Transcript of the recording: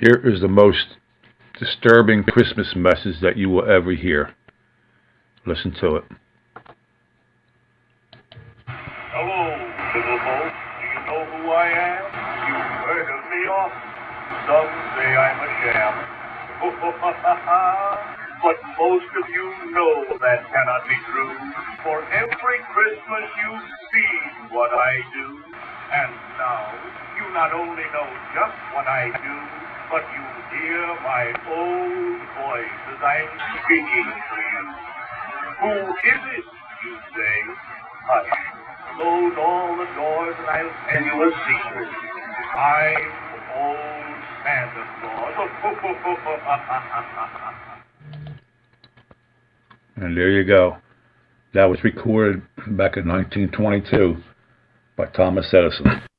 Here is the most disturbing Christmas message that you will ever hear. Listen to it. Hello, little folks. Do you know who I am? You've heard of me often. Some say I'm a sham. but most of you know that cannot be true. For every Christmas you've seen what I do. And now you not only know just what I do, but you hear my own voice as I'm speaking to you. Who is it, you say? Hush. Close all the doors and I'll tell you a secret. I'm old Santa Claus. And there you go. That was recorded back in 1922 by Thomas Edison.